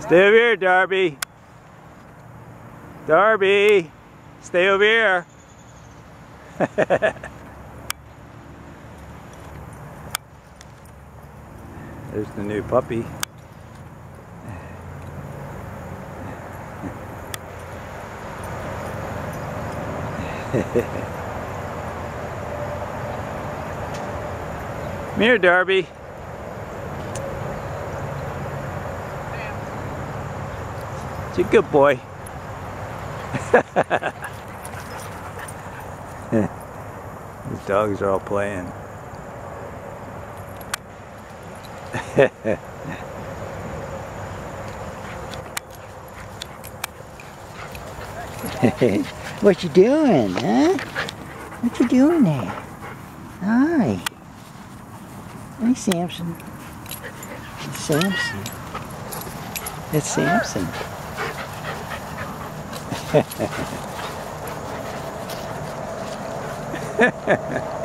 Stay over here, Darby. Darby, stay over here. There's the new puppy. Come here, Darby. A good boy. These dogs are all playing. what you doing, huh? What you doing there? Hi. Hey, Samson. It's Samson. It's Samson. Ha ha ha.